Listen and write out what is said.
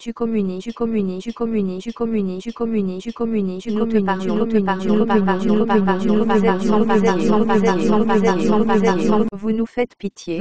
tu communies, tu communies, tu communies, tu communies, tu communies, tu communies, tu nous te parlons, nous te parlons, nous te parlons, nous. Vous nous faites pitié.